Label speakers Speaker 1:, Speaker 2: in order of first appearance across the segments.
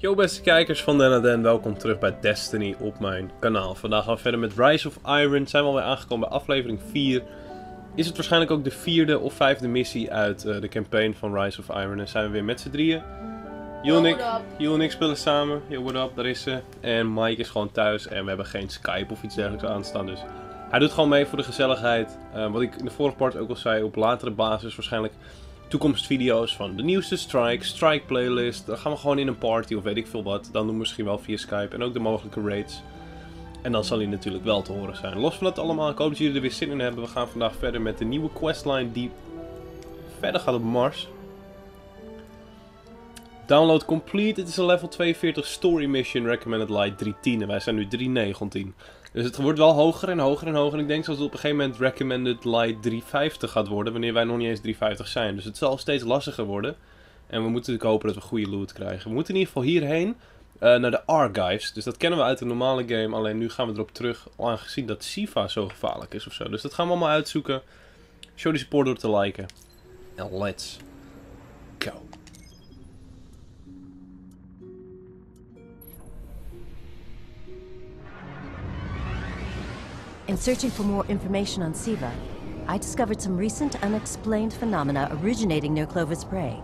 Speaker 1: Yo beste kijkers van Den Den, welkom terug bij Destiny op mijn kanaal. Vandaag gaan we verder met Rise of Iron. Zijn we alweer aangekomen bij aflevering 4. Is het waarschijnlijk ook de vierde of vijfde missie uit uh, de campaign van Rise of Iron. En zijn we weer met z'n drieën. Jill en ik spelen samen. Yo, what up, daar is ze. En Mike is gewoon thuis en we hebben geen Skype of iets dergelijks aanstaan. Dus hij doet gewoon mee voor de gezelligheid. Uh, wat ik in de vorige part ook al zei, op latere basis waarschijnlijk toekomstvideo's van de nieuwste Strike, Strike playlist. Dan gaan we gewoon in een party of weet ik veel wat. Dan doen we misschien wel via Skype en ook de mogelijke raids. En dan zal hij natuurlijk wel te horen zijn. Los van dat allemaal, ik hoop dat jullie er weer zin in hebben. We gaan vandaag verder met de nieuwe questline die verder gaat op Mars. Download complete. Het is een level 42 story mission recommended light 310 en wij zijn nu 319. Dus het wordt wel hoger en hoger en hoger. En ik denk dat het op een gegeven moment recommended light 350 gaat worden. Wanneer wij nog niet eens 350 zijn. Dus het zal steeds lastiger worden. En we moeten natuurlijk hopen dat we goede loot krijgen. We moeten in ieder geval hierheen. Uh, naar de Argives. Dus dat kennen we uit de normale game. Alleen nu gaan we erop terug. Aangezien dat Siva zo gevaarlijk is of zo. Dus dat gaan we allemaal uitzoeken. Show die support door te liken. En let's
Speaker 2: In searching for more information on Siva, I discovered some recent unexplained phenomena originating near Clovis Bray.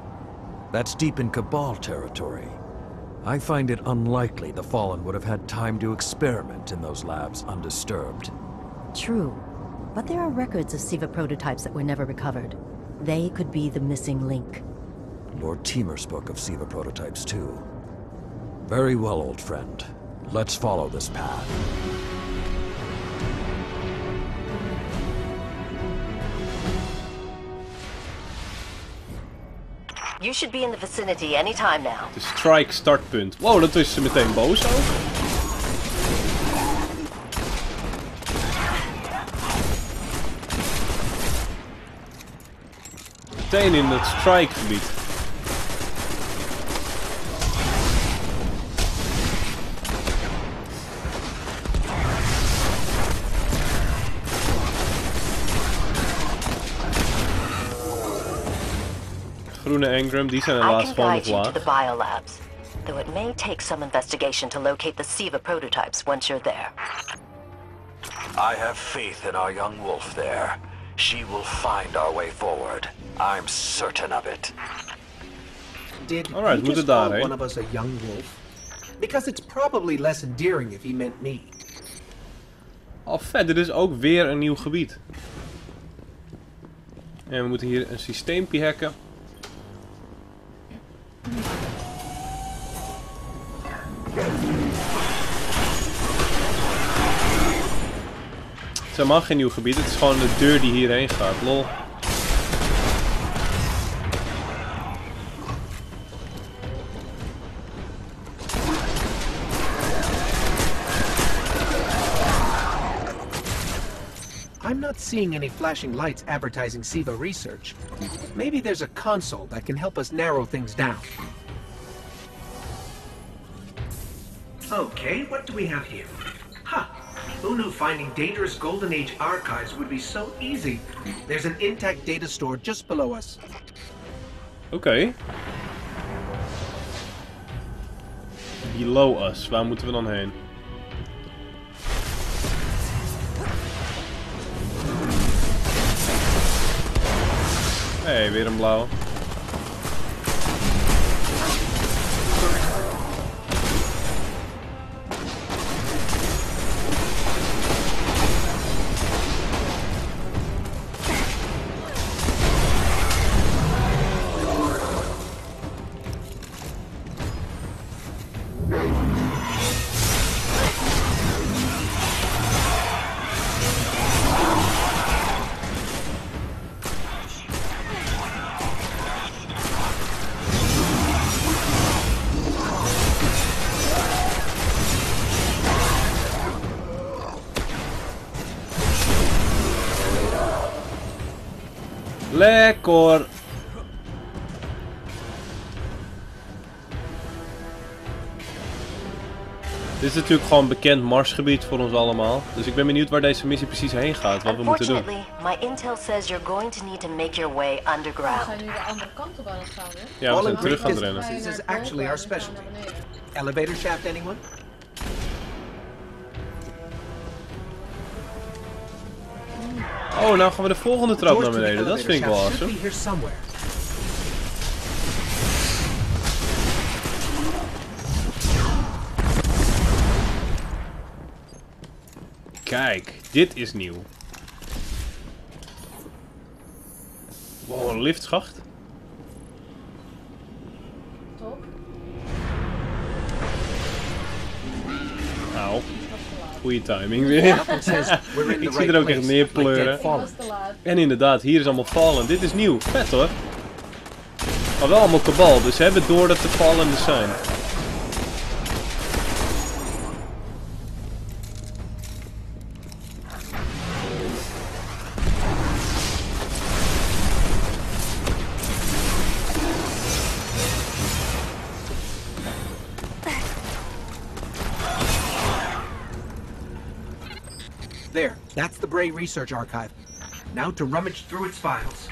Speaker 3: That's deep in Cabal territory. I find it unlikely the Fallen would have had time to experiment in those labs undisturbed.
Speaker 2: True, but there are records of Siva prototypes that were never recovered. They could be the missing link.
Speaker 3: Lord Teemer spoke of Siva prototypes too. Very well, old friend. Let's follow this path.
Speaker 2: You should be in the vicinity anytime now.
Speaker 1: De strike startpunt. Wow, dat is meteen boos ook. Meteen in het strike gebied. groene engram, die zijn helaas gewoon nog laag.
Speaker 2: the biolabs, though it may take some investigation to locate the SIVA prototypes once you're there.
Speaker 3: I have faith in our young wolf there. She will find our way forward. I'm certain of it.
Speaker 4: Did All he just call eh? one of us a young wolf? Because it's probably less endearing if he meant me.
Speaker 1: Al vet, dit is ook weer een nieuw gebied. En we moeten hier een systeempje hacken. Is helemaal geen nieuw gebied, het is gewoon de deur die hierheen gaat, lol.
Speaker 4: I'm not seeing any flashing lights advertising SIVA research. Maybe there's a console that can help us narrow things down. Okay, what do we have here? Ha! Who knew finding dangerous Golden Age archives would be so easy? There's an intact data store just below us.
Speaker 1: Okay. Below us, waar moeten we dan heen? Hey, weer een blauw. Lekker! Dit is natuurlijk gewoon bekend Marsgebied voor ons allemaal. Dus ik ben benieuwd waar deze missie precies heen gaat, wat we moeten doen. my intel says you're going to need to make your way underground. We zijn nu de andere kant op aan het gaan, hè? Ja, we zijn terug aan het rennen.
Speaker 4: This is actually our specialty. Elevator shaft, anyone?
Speaker 1: Oh, nou gaan we de volgende trap naar beneden. Dat vind ik wel awesome. Kijk, dit is nieuw. Wow, een liftschacht. Goede timing weer. Ik zie er ook echt
Speaker 4: place,
Speaker 1: meer
Speaker 4: like dead
Speaker 1: pleuren.
Speaker 5: Dat
Speaker 4: fallen.
Speaker 5: was te laat.
Speaker 1: En inderdaad, hier is allemaal Fallen. Dit is nieuw. Vet hoor. Maar wel allemaal kabal, dus ze hebben door dat de Fallen er zijn.
Speaker 4: That's Research Archive. Now to rummage through its files.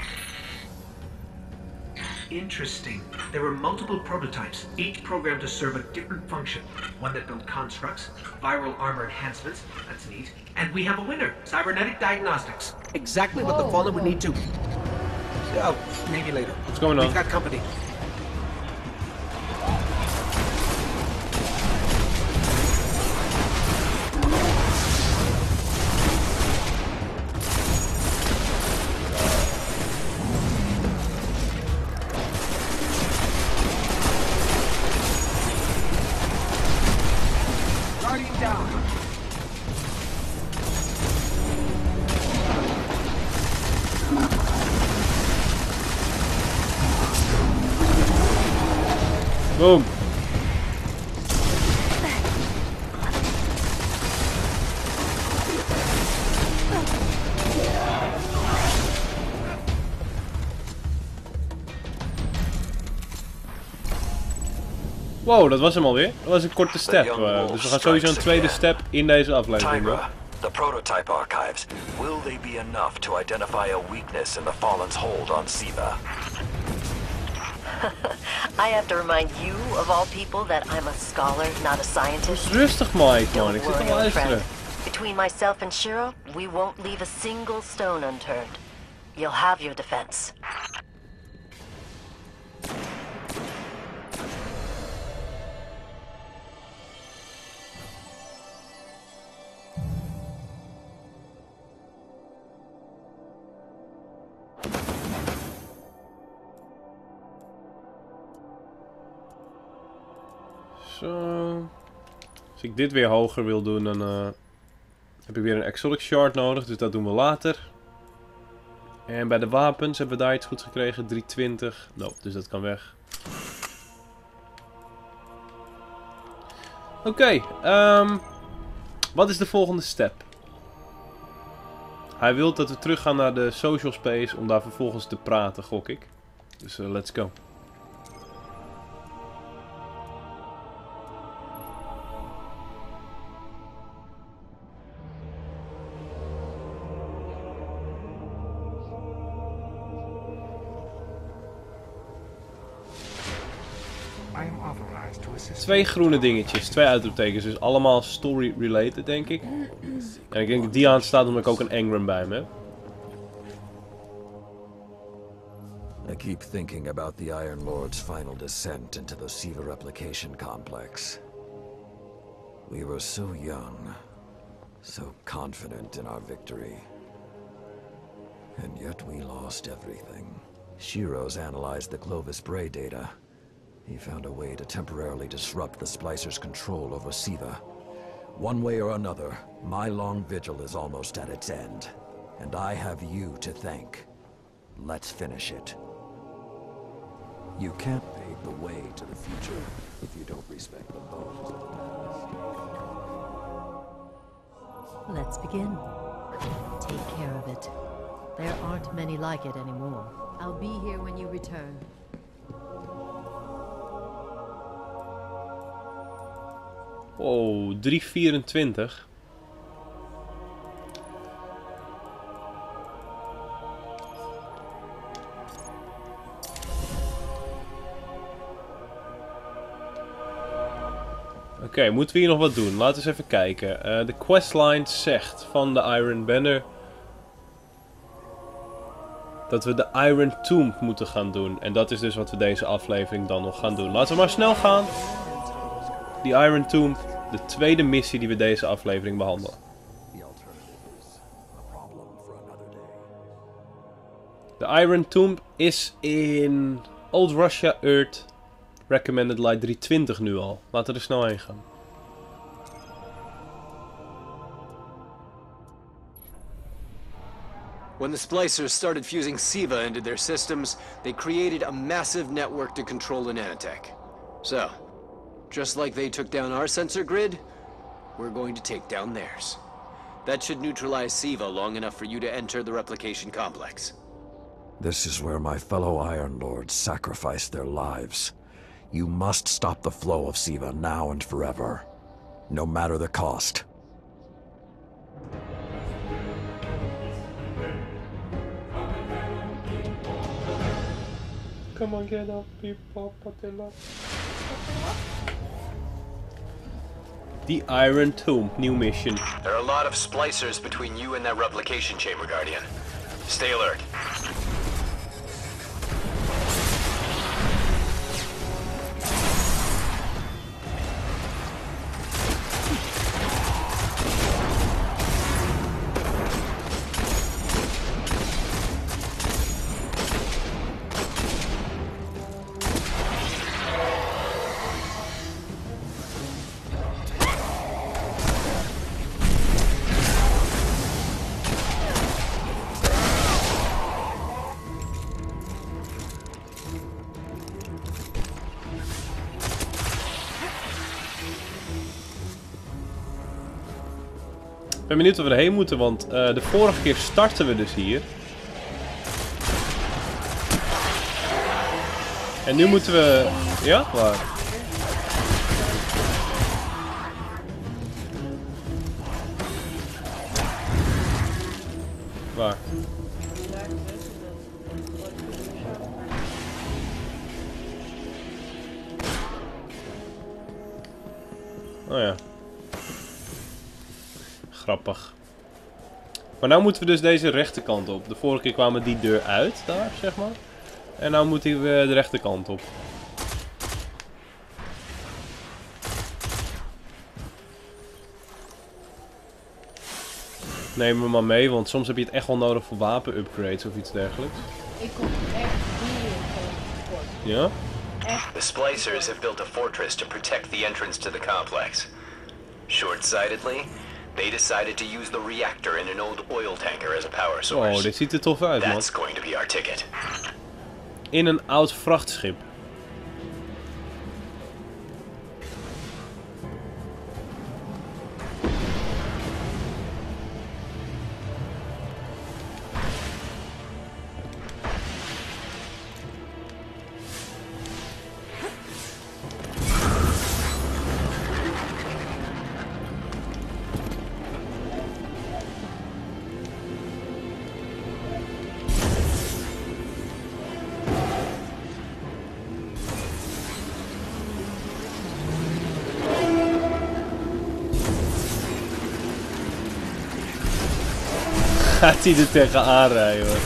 Speaker 4: Interesting. There were multiple prototypes, each programmed to serve a different function. One that built constructs, viral armor enhancements, that's neat. And we have a winner, cybernetic diagnostics. Exactly what the oh.
Speaker 5: Whoa.
Speaker 4: Fallen would need to. Oh, maybe later.
Speaker 1: What's going on?
Speaker 4: We've got company.
Speaker 1: Wow, dat was hem alweer. Dat was een korte step. eh, dus we gaan sowieso een tweede
Speaker 3: again.
Speaker 1: step in deze aflevering doen.
Speaker 3: The prototype archives. Will they be enough to identify a weakness in the Fallen's hold on Siva?
Speaker 2: I have to remind you, of all people, that I'm a scholar, not a scientist.
Speaker 1: Rustig Mike, man. Ik zit te luisteren.
Speaker 2: Between myself and Shiro, we won't leave a single stone unturned. You'll have your defense.
Speaker 1: Zo. Als ik dit weer hoger wil doen, dan eh, heb ik weer een exotic shard nodig. Dus dat doen we later. En bij de wapens hebben we daar iets goed gekregen. 320. Nou, dus dat kan weg. Oké, ehm, wat is de volgende step? Hij wil dat we teruggaan naar de social space om daar vervolgens te praten, gok ik. Dus eh, let's go. Twee groene dingetjes, twee uitroeptekens, dus allemaal story-related, denk ik. En ik denk dat die aanstaat omdat ik ook een Engram bij me heb.
Speaker 3: I keep thinking about the Iron Lord's final descent into the Siva replication complex. We were so young, so confident in our victory. And yet we lost everything. Shiro's analyzed the Clovis Bray data. He found a way to temporarily disrupt the Splicer's control over Siva. One way or another, my long vigil is almost at its end. And I have you to thank. Let's finish it. You can't pave the way to the future if you don't respect the bones of the past.
Speaker 2: Let's begin. Take care of it. There aren't many like it anymore. I'll be here when you return.
Speaker 1: Oh, 324. Oké, moeten we hier nog wat doen? Laten we eens even kijken. Eh, de questline zegt van de Iron Banner... Dat we de Iron Tomb moeten gaan doen. En dat is dus wat we deze aflevering dan nog gaan doen. Laten we maar snel gaan. Die Iron Tomb. De tweede missie die we deze aflevering behandelen.
Speaker 3: The.
Speaker 1: De Iron Tomb is in Old Russia Earth Recommended Light 320 nu al. Laten we er snel heen gaan.
Speaker 5: When the splicers started fusing SIVA into their systems, they created a massive network to control the nanotech. So, just like they took down our sensor grid, we're going to take down theirs. That should neutralize SIVA long enough for you to enter the replication complex.
Speaker 3: This is where my fellow Iron Lords sacrificed their lives. You must stop the flow of Siva now and forever. No matter the cost.
Speaker 1: Come on, get up, people, Patilla. The Iron Tomb, new mission.
Speaker 5: There are a lot of splicers between you and that replication chamber, Guardian. Stay alert.
Speaker 1: Ben benieuwd waar we erheen moeten, want eh, de vorige keer starten we dus hier. En nu moeten we... Ja? Waar? Waar? Maar nou moeten we dus deze rechterkant op. De vorige keer kwamen die deur uit, daar, zeg maar. En nou moeten we de rechterkant op. Neem me maar mee, want soms heb je het echt wel nodig voor wapen-upgrades of iets dergelijks.
Speaker 6: Ik kom echt heel veel tekort.
Speaker 1: Ja?
Speaker 5: The splicers have built a fortress to protect the entrance to the complex. Short-sightedly, they decided to use the reactor in an old oil tanker as a power source.
Speaker 1: Oh, dit ziet er tof uit, man.
Speaker 5: That's going to be our ticket.
Speaker 1: In een oud vrachtschip. Gaat hij er tegenaan rijden, hoor.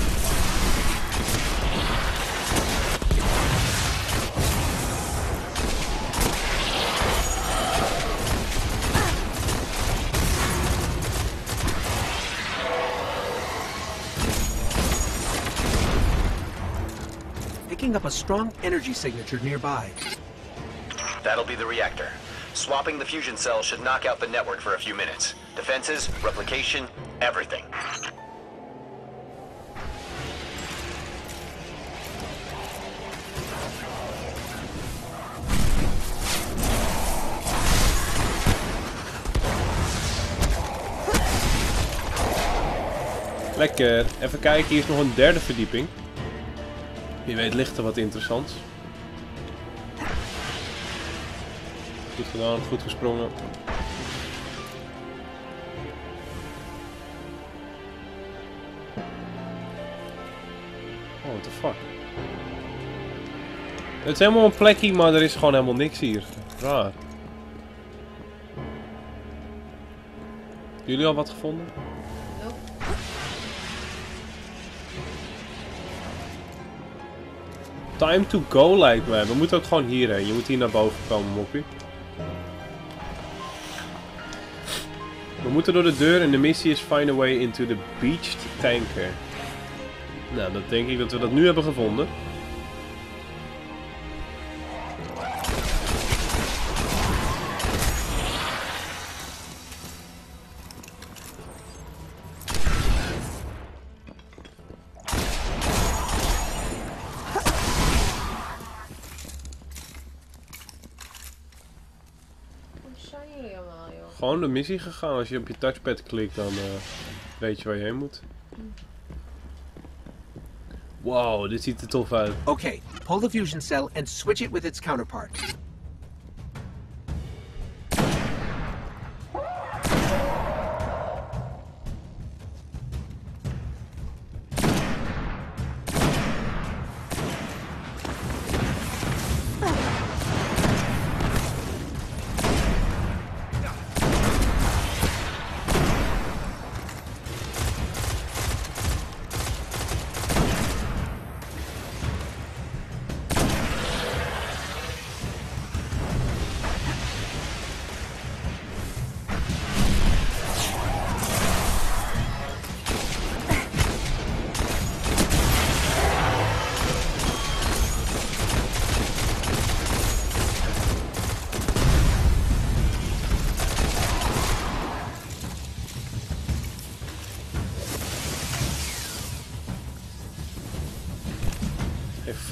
Speaker 4: Picking up a strong energy signature nearby.
Speaker 5: That'll be the reactor. Swapping the fusion cell should knock out the network for a few minutes. Defenses, replication, everything.
Speaker 1: Lekker. Even kijken, hier is nog een derde verdieping. Wie weet ligt er wat interessants. Goed gedaan, goed gesprongen. Oh, what the fuck. Het is helemaal een plekje, maar er is gewoon helemaal niks hier. Raar. Jullie al wat gevonden? Time to go lijkt mij. We moeten ook gewoon hierheen. Je moet hier naar boven komen, Moppie. We moeten door de deur en de missie is find a way into the beached tanker. Nou, dat denk ik dat we dat nu hebben gevonden. Missie gegaan. Als je op je touchpad klikt, dan eh, weet je waar je heen moet. Wow, dit ziet er tof uit.
Speaker 4: Okay, pull the fusion cell and switch it with its counterpart.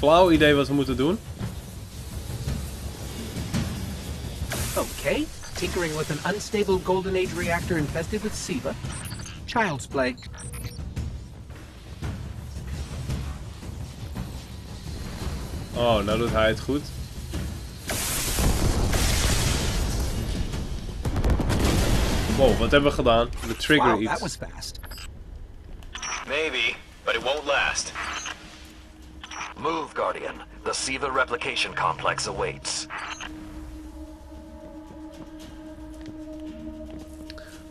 Speaker 1: Flauw idee wat we moeten doen.
Speaker 4: Okay, tinkering with an unstable Golden Age reactor infested with SIVA. Child's play.
Speaker 1: Oh, nou doet hij het goed. Wow, wat hebben we gedaan? We trigger
Speaker 4: Wow,
Speaker 1: iets.
Speaker 4: that was fast.
Speaker 3: The SIVA replication complex awaits.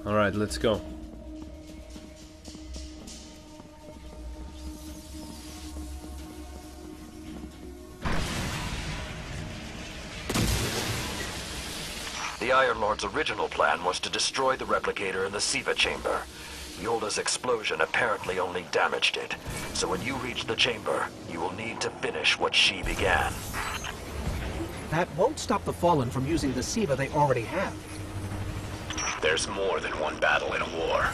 Speaker 1: Alright, let's go.
Speaker 3: The Iron Lord's original plan was to destroy the replicator in the SIVA chamber. Yolda's explosion apparently only damaged it. So when you reach the chamber, you will need to finish what she began.
Speaker 4: That won't stop the Fallen from using the SIVA they already have.
Speaker 5: There's more than one battle in a war.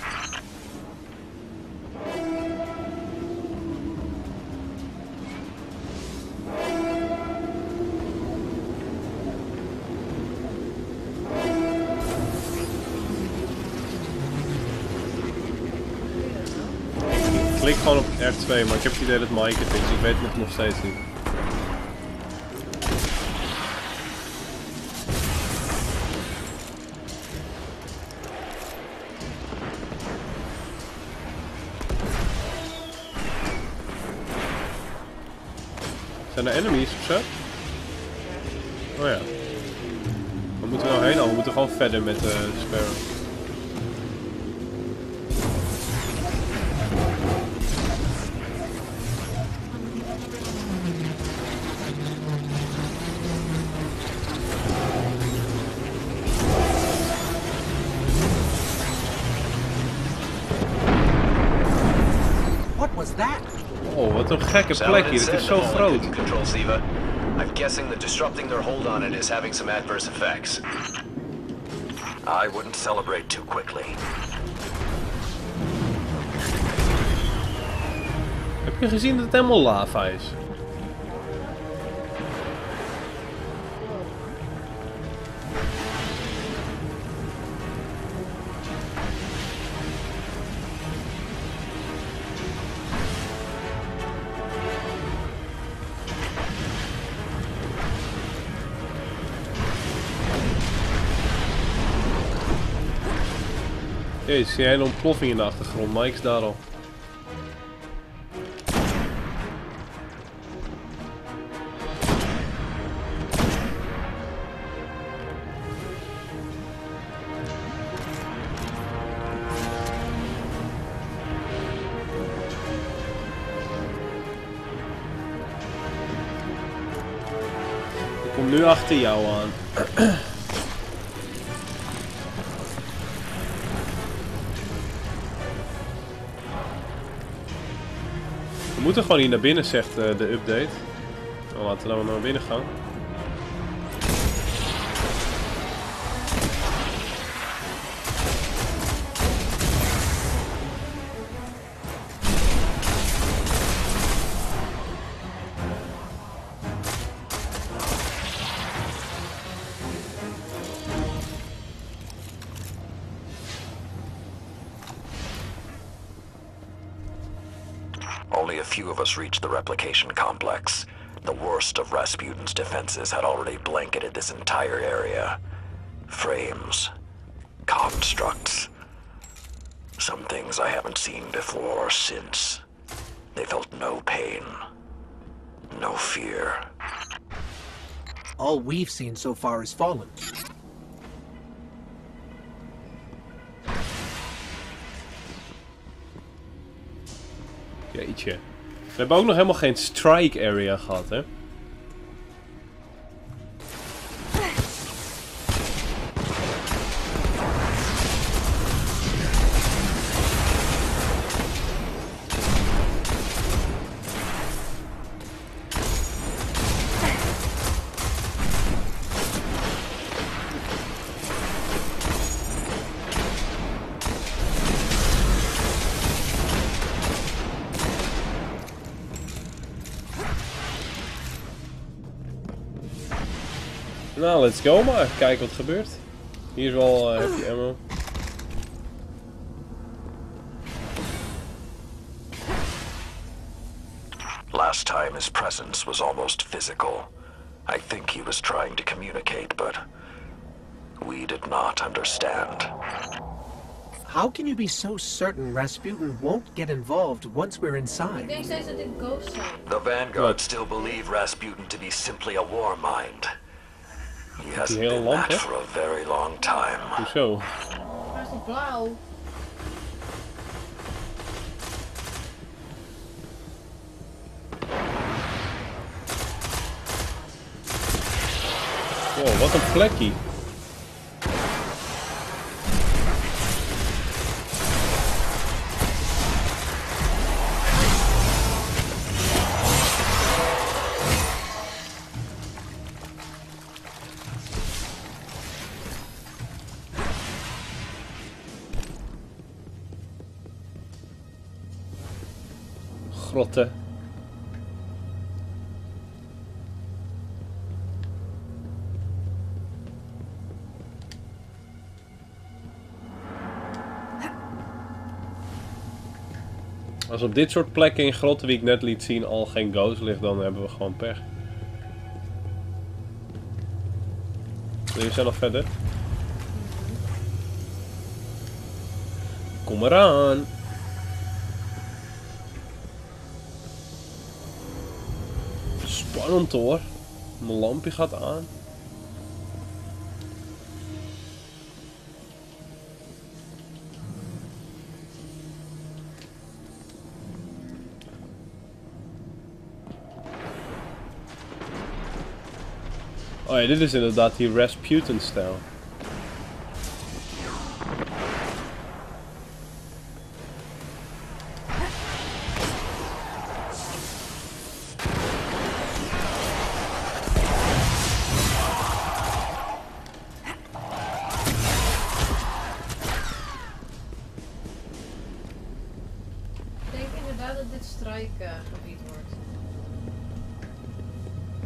Speaker 1: F2, maar ik heb het idee dat Mike het is. Ik weet het nog steeds niet. Zijn er enemies ofzo? Oh ja. We moeten wel heen al, we moeten gewoon verder met de uh, Sparrow. Een gekke plek hier. Het is zo groot.
Speaker 5: control Siva. I'm guessing that disrupting their hold on it is having some adverse effects.
Speaker 3: I wouldn't celebrate too quickly.
Speaker 1: Heb je gezien dat het helemaal lava is? Hey, zie jij een ontploffing in de achtergrond. Mike is daar al. Ik kom nu achter jou aan. We moeten gewoon hier naar binnen, zegt eh, de update. Nou, laten we dan maar naar binnen gaan.
Speaker 3: The replication complex. The worst of Rasputin's defenses had already blanketed this entire area. Frames. Constructs. Some things I haven't seen before or since. They felt no pain. No fear.
Speaker 4: All we've seen so far is fallen.
Speaker 1: Jeetje. We hebben ook nog helemaal geen strike area gehad, hè? Nou, let's go maar. Kijken wat gebeurt. Hier is wel uh, heavy ammo.
Speaker 3: Last time his presence was almost physical. I think he was trying to communicate, but we did not understand.
Speaker 4: How can you be so certain Rasputin won't get involved once we're inside?
Speaker 6: denk steeds dat dit ghosts zijn.
Speaker 3: The Vanguard still believe Rasputin to be simply a war mind. He hasn't
Speaker 1: hele
Speaker 3: been
Speaker 1: lamp,
Speaker 3: that
Speaker 1: hè?
Speaker 3: for a very long time.
Speaker 1: Hoezo?
Speaker 6: Waar is die blauw?
Speaker 1: Wow, wat een plekje. Als op dit soort plekken in grotten die ik net liet zien al geen ghost ligt, dan hebben we gewoon pech. Jullie zijn nog verder? Kom eraan! Spannend hoor. Mijn lampje gaat aan. Oh dit is inderdaad die Rasputin-stijl.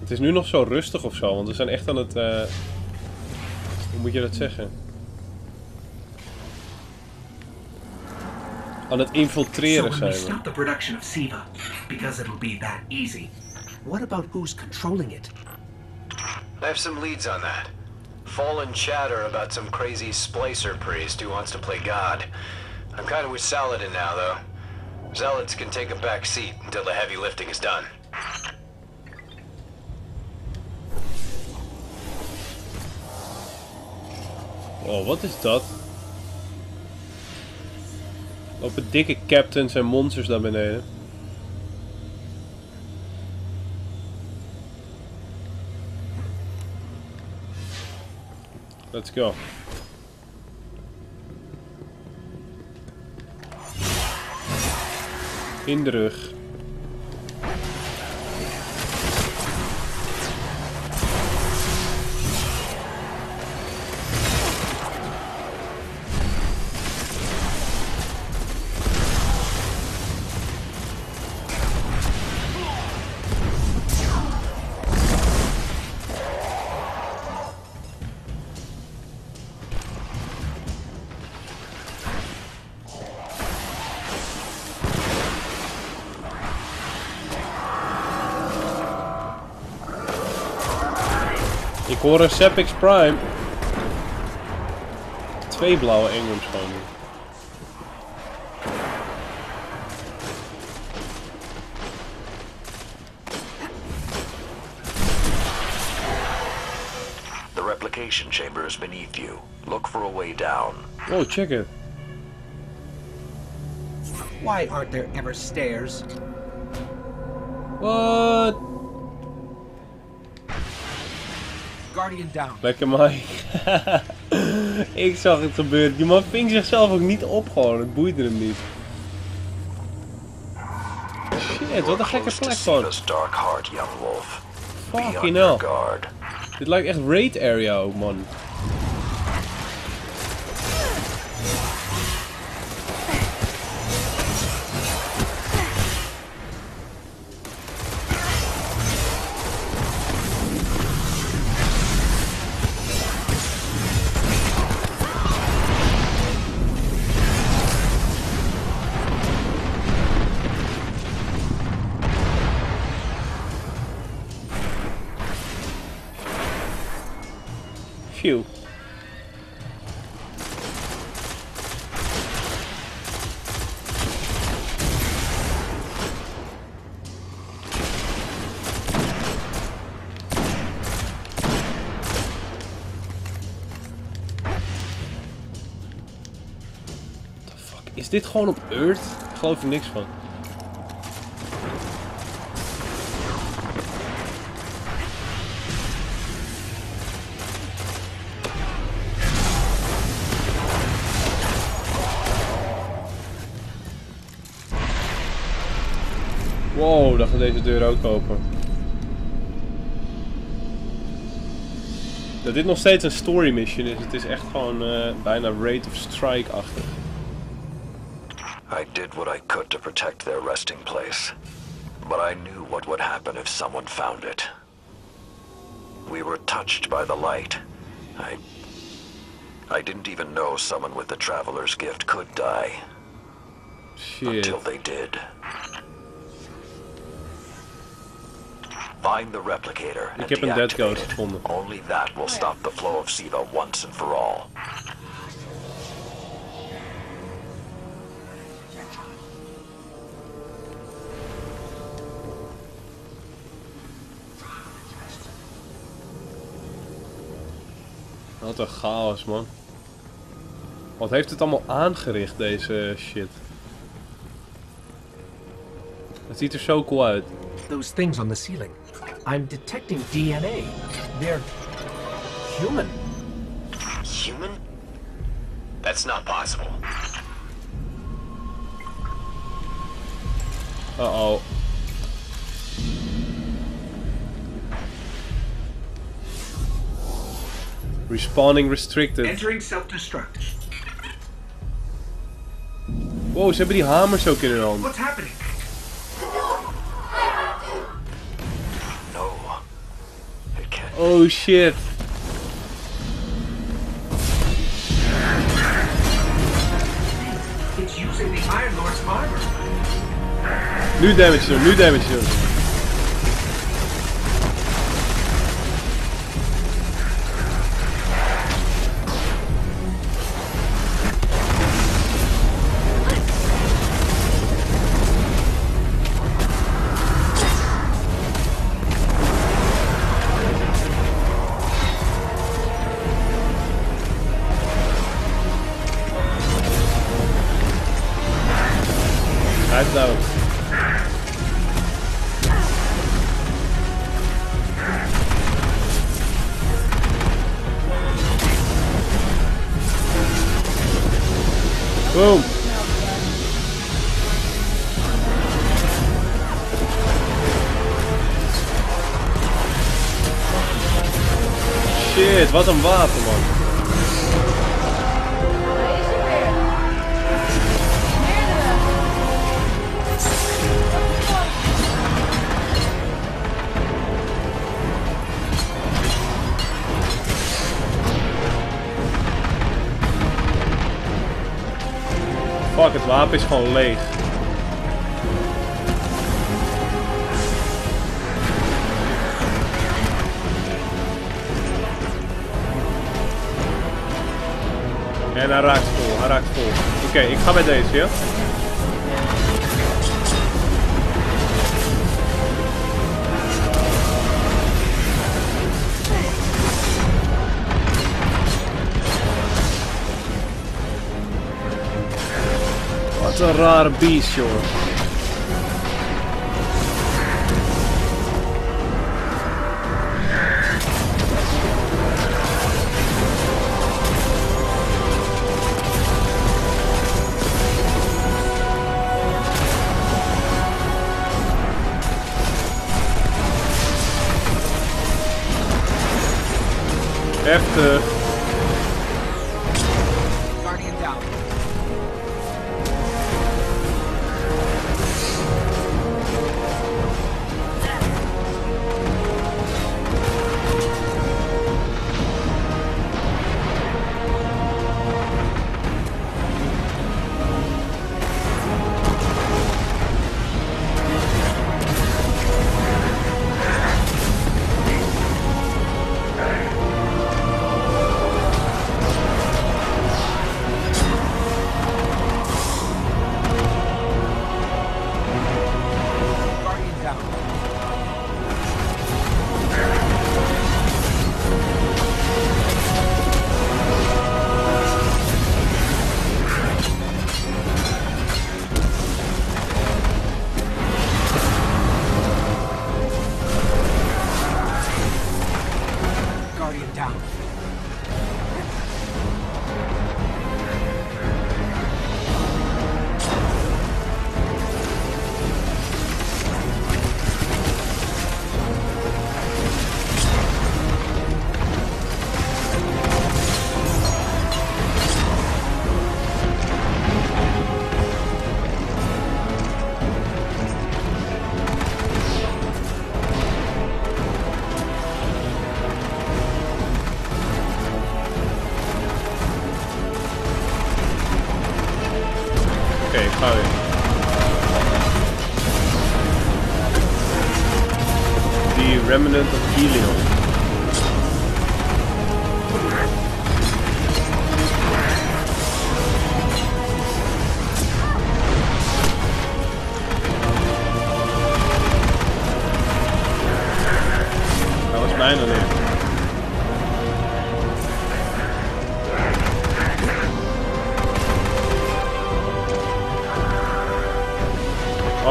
Speaker 1: Het is nu nog zo rustig of zo, want we zijn echt aan het... eh, Hoe moet je dat zeggen? Aan het
Speaker 4: So
Speaker 1: infiltreren
Speaker 4: when we
Speaker 1: zijn we.
Speaker 4: stop the production of SIVA, because it'll be that easy, what about who's controlling it?
Speaker 5: I have some leads on that. Fallen chatter about some crazy splicer priest who wants to play God. I'm kind of with Saladin now, though. Zealots can take a back seat until the heavy lifting is done.
Speaker 1: Oh, wat is dat? Lopen dikke captains en monsters naar beneden. Let's go. In de rug. Ik hoor Sepix Prime. Twee blauwe Engrams gewoon. nu.
Speaker 3: The replication chamber is beneath you. Look for a way down.
Speaker 1: Oh, check it.
Speaker 4: Why aren't there ever stairs?
Speaker 1: What?
Speaker 4: Guardian down.
Speaker 1: Lekker Mike. ik zag het gebeuren. Die man ving zichzelf ook niet op gewoon. Het boeide hem niet. Shit, wat een gekke plek gewoon. Fucking hell. Dit lijkt echt raid area ook, man. Dit gewoon op Earth? Ik geloof er niks van. Wow, dan gaat deze deur ook open. Dat dit nog steeds een story mission is, het is echt gewoon eh, bijna Raid of Strike-achtig.
Speaker 3: I did what I could to protect their resting place. But I knew what would happen if someone found it. We were touched by the light. I... I didn't even know someone with the Traveler's Gift could die.
Speaker 1: Shit.
Speaker 3: Until they did. Find the replicator and
Speaker 1: Ik heb een Dead Ghost gevonden.
Speaker 3: Only that will stop the flow of Siva once and for all.
Speaker 1: Wat een chaos, man. Wat heeft het allemaal aangericht, deze shit? Het ziet er zo cool uit.
Speaker 4: Those things on the ceiling. I'm detecting DNA. They're human.
Speaker 5: Human? That's not possible.
Speaker 1: Uh-oh. Respawning restricted.
Speaker 4: Entering self-destruct.
Speaker 1: Wow, ze hebben die hamers ook in hun hand.
Speaker 4: What's happening?
Speaker 3: No. It can't
Speaker 1: Oh shit.
Speaker 4: It's using the Iron Lord's armor.
Speaker 1: Nu damage doen, nu damage doen. Wat een wapen man.
Speaker 6: Is er.
Speaker 1: Fuck, het wapen is gewoon leeg. En hij raakt vol, hij raakt vol. Oké, ik ga bij deze, ja? Wat een rare beest, joh.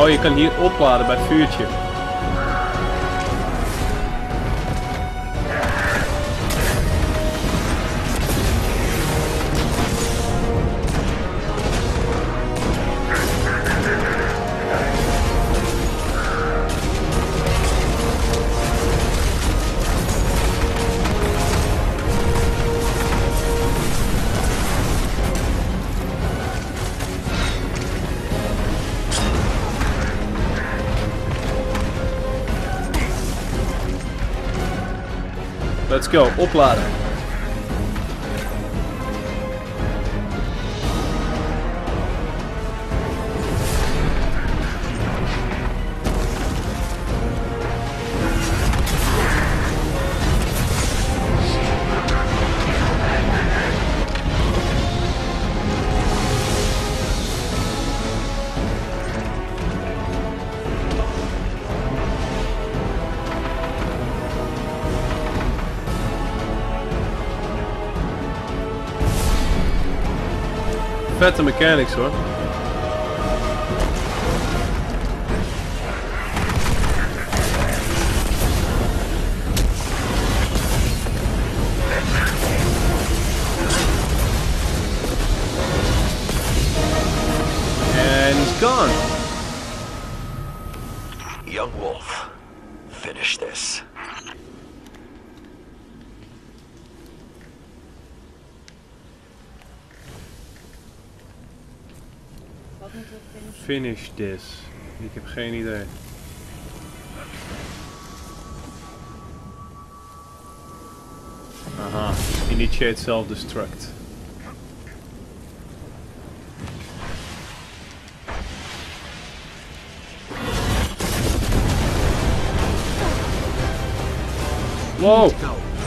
Speaker 1: Oh, je kan hier opladen bij het vuurtje. Let's go, opladen. Vette mechanics hoor. Finish this. Ik heb geen idee. Aha. Initiate self-destruct. Wow,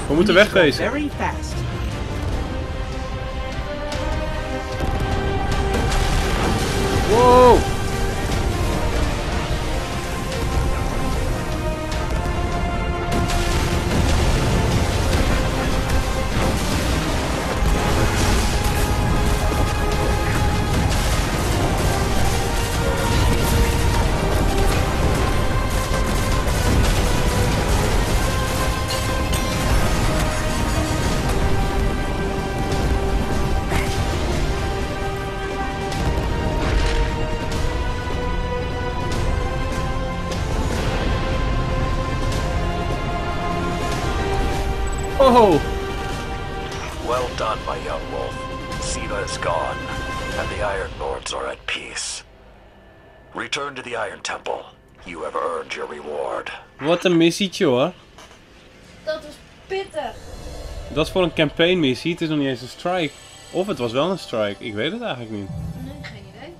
Speaker 1: we moeten wegwezen. Wow! Wat een missietje hoor.
Speaker 6: Dat is pittig.
Speaker 1: Dat is voor een campaign missie, het is nog niet eens een strike. Of het was wel een strike, ik weet het eigenlijk niet.
Speaker 6: Nee, geen idee.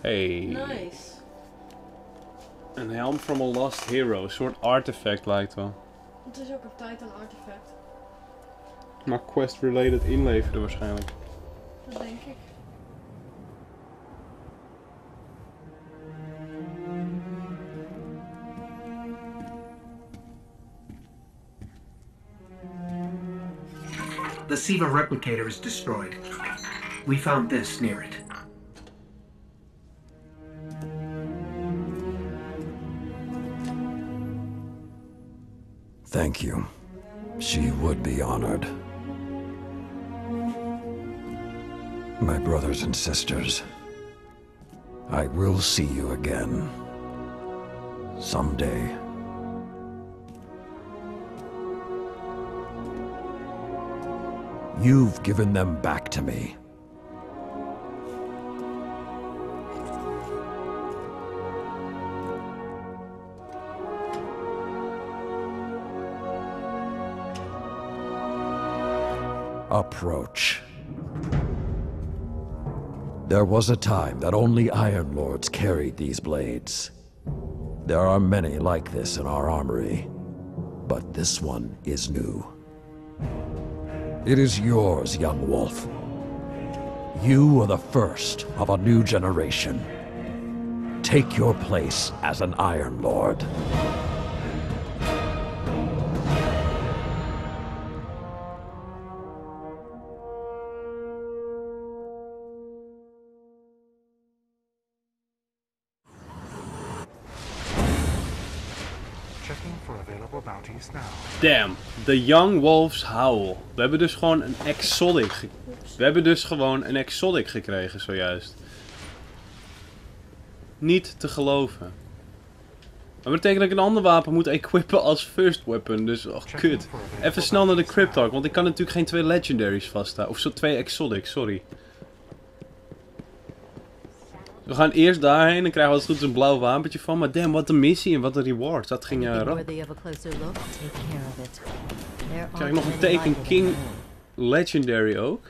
Speaker 1: Hey.
Speaker 6: Nice.
Speaker 1: Een helm from a lost hero, een soort artefact lijkt wel.
Speaker 6: Het is ook een Titan artefact.
Speaker 1: Maar quest-related inleveren waarschijnlijk.
Speaker 6: Dat denk ik.
Speaker 4: The Siva replicator is destroyed. We found this near it.
Speaker 3: Thank you. She would be honored. My brothers and sisters, I will see you again. Someday. You've given them back to me. Approach. There was a time that only Iron Lords carried these blades. There are many like this in our armory, but this one is new. It is yours, young wolf. You are the first of a new generation. Take your place as an Iron Lord.
Speaker 1: Damn, The Young Wolf's Howl. We hebben dus gewoon een exotic. We hebben dus gewoon een exotic gekregen zojuist. Niet te geloven. Maar dat betekent dat ik een ander wapen moet equippen als first weapon. Dus, oh kut. Even snel naar de Cryptarch, want ik kan natuurlijk geen twee legendaries vasthouden. Of zo twee exotics, sorry. We gaan eerst daarheen en krijgen we als het goed is een blauw wapentje van. Maar damn, wat een missie en wat een reward. Dat ging
Speaker 2: Anything
Speaker 1: rap. Krijg nog een teken King. Legendary ook.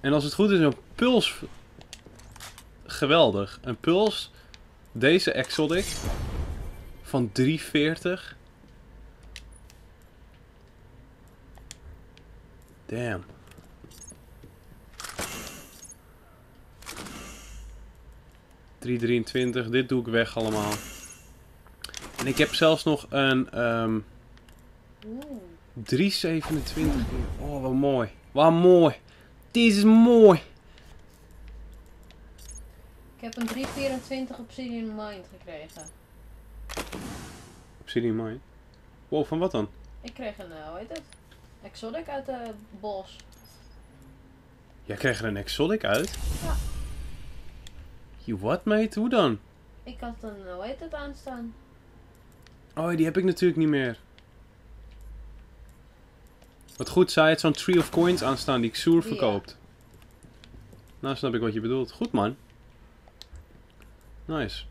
Speaker 1: En als het goed is, een puls. Geweldig. Een puls. Deze Exotic. Van 340. Damn. ...323, dit doe ik weg allemaal. En ik heb zelfs nog een ehm
Speaker 6: Oeh.
Speaker 1: 327. Oh, wat mooi. Wat mooi. Dit is mooi.
Speaker 6: Ik heb een 324 Obsidian Mind gekregen.
Speaker 1: Obsidian Mine. Wow, van wat dan?
Speaker 6: Ik kreeg een, eh, hoe heet het? Exotic uit de bos.
Speaker 1: Jij kreeg er een Exotic uit?
Speaker 6: Ja.
Speaker 1: You what, mate? Hoe dan?
Speaker 6: Ik had een, hoe heet het, aanstaan?
Speaker 1: Oh, die heb ik natuurlijk niet meer. Wat goed, zij het zo'n Tree of Coins aanstaan die Xur
Speaker 6: Ja.
Speaker 1: verkoopt. Nou, snap ik wat je bedoelt. Goed, man. Nice.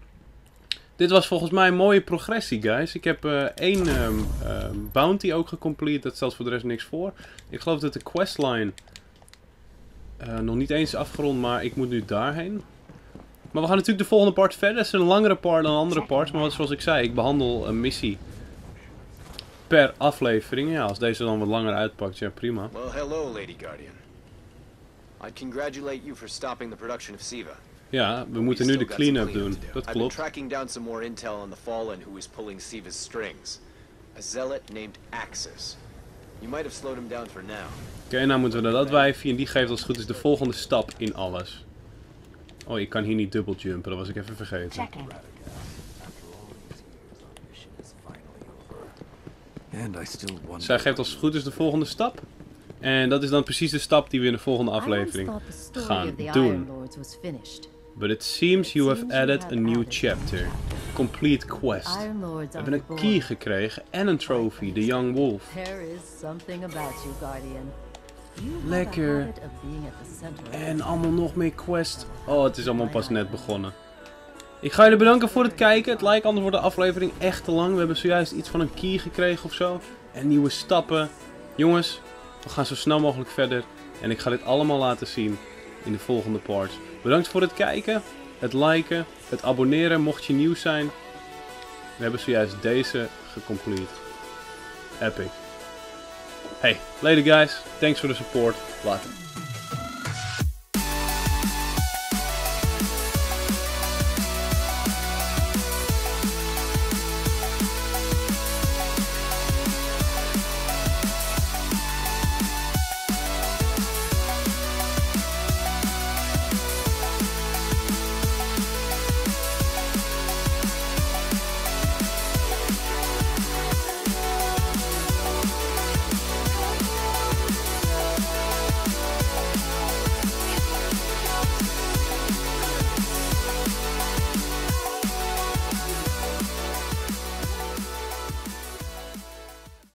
Speaker 1: Dit was volgens mij een mooie progressie, guys. Ik heb eh, één ehm, ehm, bounty ook gecomplete. Dat stelt voor de rest niks voor. Ik geloof dat de questline eh, nog niet eens is afgerond, maar ik moet nu daarheen. Maar we gaan natuurlijk de volgende part verder. Het is een langere part dan andere parts. Maar zoals ik zei, ik behandel een missie per aflevering. Ja, als deze dan wat langer uitpakt, ja prima.
Speaker 5: Well, hello, Lady Guardian. I'd congratulate you for stopping the production of Siva.
Speaker 1: Ja, we moeten nu de clean-up doen. Dat klopt.
Speaker 5: tracking down some more intel on the Fallen who is pulling Siva's strings. A zealot named Axis. You might have slowed him down for now.
Speaker 1: Oké, nou moeten we naar dat wijfje. En die geeft als goed is de volgende stap in alles. Oh, ik kan hier niet dubbel jumpen. Dat was ik even vergeten.
Speaker 2: Checking.
Speaker 1: Zij geeft als het goed is de volgende stap. En dat is dan precies de stap die we in de volgende aflevering gaan
Speaker 2: of the
Speaker 1: doen.
Speaker 2: Iron Lords was finished.
Speaker 1: But it seems you have added a new chapter. Complete quest. We hebben een key gekregen en een trophy, de Young Wolf.
Speaker 2: There is something about you, Guardian.
Speaker 1: Lekker. En allemaal nog meer quest. Oh, het is allemaal pas net begonnen. Ik ga jullie bedanken voor het kijken. Het lijkt anders wordt de aflevering echt te lang. We hebben zojuist iets van een key gekregen of zo. En nieuwe stappen. Jongens, we gaan zo snel mogelijk verder. En ik ga dit allemaal laten zien in de volgende parts. Bedankt voor het kijken, het liken, het abonneren mocht je nieuw zijn. We hebben zojuist deze gecomplete. Epic. Hey, later guys. Thanks for the support. Later.